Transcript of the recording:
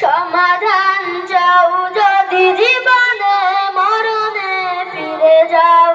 সমাধান চাও যদি জীবনে মরণে ফিরে যাও।